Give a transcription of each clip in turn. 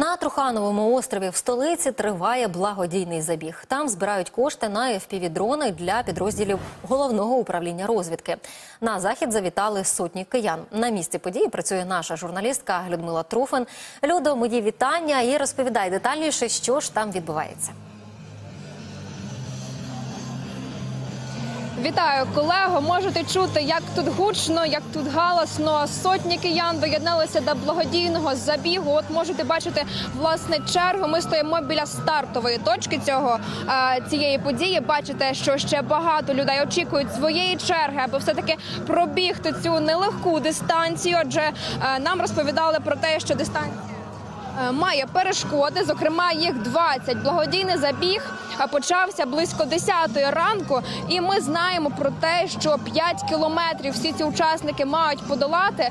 На Трухановому острові в столиці триває благодійний забіг. Там збирають кошти на FPV-дрони для підрозділів головного управління розвідки. На захід завітали сотні киян. На місці події працює наша журналістка Людмила Труфен. Людо, мої вітання і розповідай детальніше, що ж там відбувається. Вітаю, колего. Можете чути, як тут гучно, як тут галасно. Сотні киян доєдналися до благодійного забігу. От можете бачити власне чергу. Ми стоїмо біля стартової точки цього е, цієї події. Бачите, що ще багато людей очікують своєї черги, аби все таки пробігти цю нелегку дистанцію. Адже е, нам розповідали про те, що дистанція. Е, Має перешкоди, зокрема їх 20. Благодійний забіг е, почався близько 10 ранку, і ми знаємо про те, що 5 кілометрів всі ці учасники мають подолати. Е,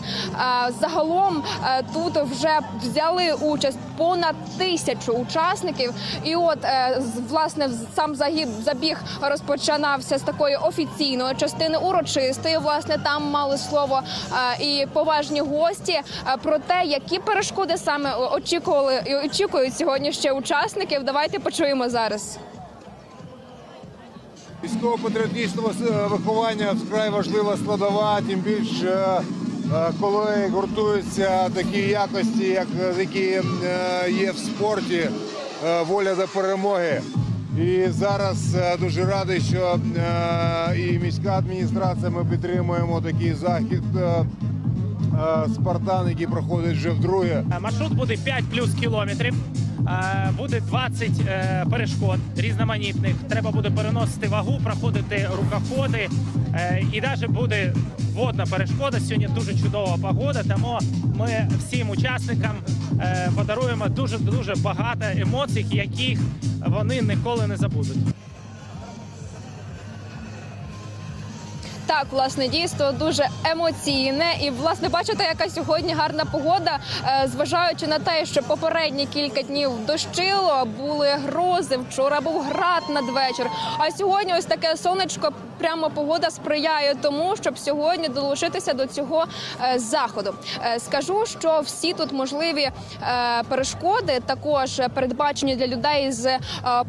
Загалом тут вже взяли участь понад тисячу учасників. І от власне сам загиб забіг розпочинався з такої офіційної частини урочистої. Власне, там мали слово і поважні гості про те, які перешкоди саме очікували і очікують сьогодні ще учасників. Давайте почуємо зараз. Військово-патріотичного е, виховання вкрай важлива складова, тим більше е, коли гуртуються такі якості, як е, які є в спорті, воля до перемоги. І зараз дуже радий, що і міська адміністрація ми підтримуємо такий захід Спартан, який проходить вже вдруге. Е, Маршрут буде 5 плюс кілометрів. Е, Буде 20 е, перешкод різноманітних. Треба буде переносити вагу, проходити рукоходи. Е, І навіть буде водна перешкода. Сьогодні дуже чудова погода. Тому ми всім учасникам е, подаруємо дуже дуже багато емоцій, яких вони ніколи не забудуть. Так, власне, дійство дуже емоційне. І власне бачите, яка сьогодні гарна погода, Е, зважаючи на те, що попередні кілька днів дощило, були грози. Вчора був град надвечір. А сьогодні ось таке сонечко. Прямо погода сприяє тому, щоб сьогодні долучитися до цього е, заходу. Е, Скажу, що всі тут можливі е, перешкоди також передбачені для людей з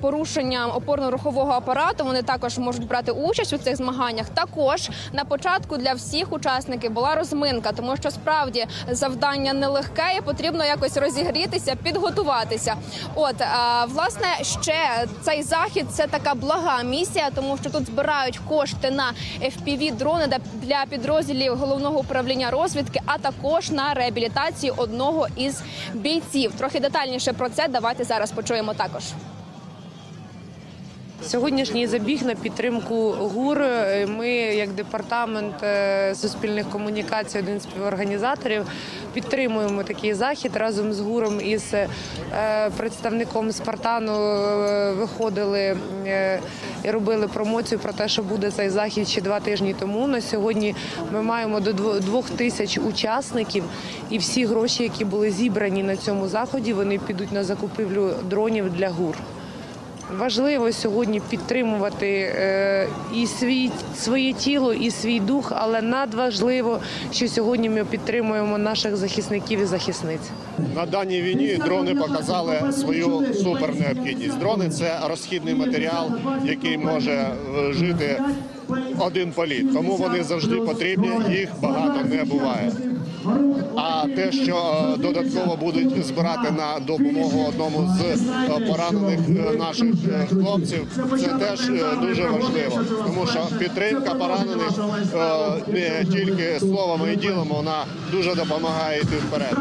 порушенням опорно-рухового апарату. Вони також можуть брати участь у цих змаганнях. Також на початку для всіх учасників була розминка, тому що справді завдання нелегке і потрібно якось розігрітися, підготуватися. От власне ще цей захід це така блага місія, тому що тут збирають кошти на fpv дрони для підрозділів головного управління розвідки, а також на реабілітацію одного із бійців. Трохи детальніше про це давайте зараз почуємо також. Сьогоднішній забіг на підтримку ГУР. Е, Ми, як департамент е, суспільних комунікацій, один з співорганізаторів, підтримуємо такий захід разом з ГУРом із е, представником Спартану. Виходили і робили промоцію про те, що буде цей захід ще два тижні тому. На сьогодні ми маємо до дво- двох тисяч учасників, і всі гроші, які були зібрані на цьому заході, вони підуть на закупівлю дронів для ГУР. Важливо сьогодні підтримувати е, і свій, своє тіло, і свій дух, але надважливо, що сьогодні ми підтримуємо наших захисників і захисниць. На даній війні дрони показали свою супернеобхідність. Дрони це розхідний матеріал, який може е, жити один політ. Тому вони завжди потрібні, їх багато не буває. А те, що е, додатково будуть збирати на допомогу одному з е, поранених е, наших хлопців, це теж дуже важливо, тому що підтримка поранених не тільки словами і ділом, вона дуже допомагає йти вперед.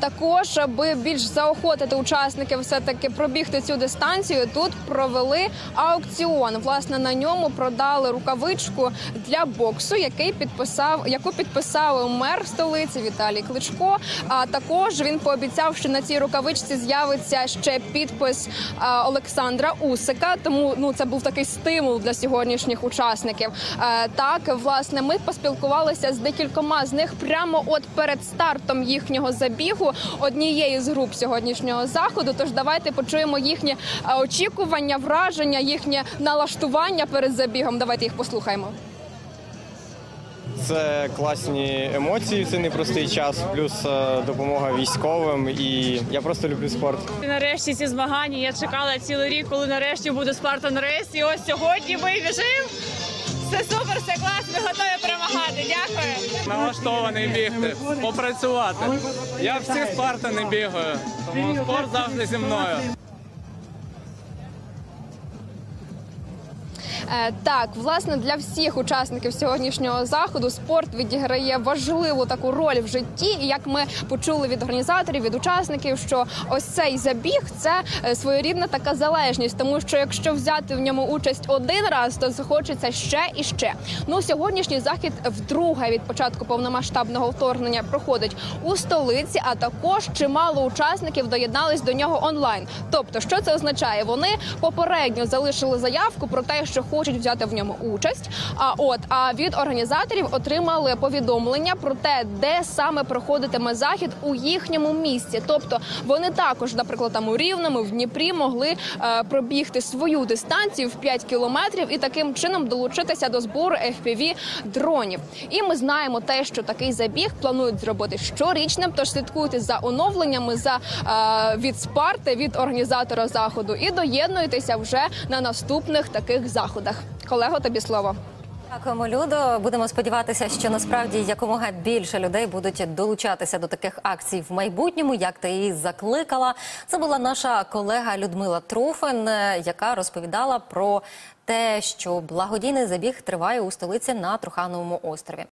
Також, аби більш заохотити учасників все таки пробігти цю дистанцію, тут провели аукціон. Власне на ньому продали рукавичку для боксу, який підписав, яку підписав мер столиці Віталій Кличко. А також він пообіцяв, що на цій рукавичці з'явиться ще підпис е, Олександра Усика. Тому ну це був такий стимул для сьогоднішніх учасників. Е, Так, власне, ми поспілкувалися з декількома з них прямо от перед стартом їхнього забігу однієї з груп сьогоднішнього заходу. Тож давайте почуємо їхні е, очікування, враження, їхнє налаштування перед забігом. Давайте їх послухаємо. це класні емоції в цей непростий час, плюс е, допомога військовим. І я просто люблю спорт. Нарешті ці змагання. Я чекала цілий рік, коли нарешті буде Спартан Рейс. І ось сьогодні ми біжимо. Все супер, все клас. Ми готові перемагати. Дякую. налаштований бігти, попрацювати. Я всі спартани бігаю, тому спорт завжди зі мною. Так, власне, для всіх учасників сьогоднішнього заходу спорт відіграє важливу таку роль в житті. І як ми почули від організаторів, від учасників, що ось цей забіг це е, своєрідна така залежність, тому що якщо взяти в ньому участь один раз, то захочеться ще і ще. Ну сьогоднішній захід вдруге від початку повномасштабного вторгнення проходить у столиці, а також чимало учасників доєднались до нього онлайн. Тобто, що це означає? Вони попередньо залишили заявку про те, що хочуть взяти в ньому участь. А от а від організаторів отримали повідомлення про те, де саме проходитиме захід у їхньому місці. Тобто вони також, наприклад, там у Рівному, в Дніпрі могли е, пробігти свою дистанцію в 5 кілометрів і таким чином долучитися до збору fpv дронів. І ми знаємо те, що такий забіг планують зробити щорічним. Тож слідкуйте за оновленнями за е, від спарти від організатора заходу і доєднуйтеся вже на наступних таких заходах. Колего, тобі слово. Дякуємо, Людо. Будемо сподіватися, що насправді якомога більше людей будуть долучатися до таких акцій в майбутньому, як ти її закликала. Це була наша колега Людмила Труфин, е, яка розповідала про те, що благодійний забіг триває у столиці на Трухановому острові.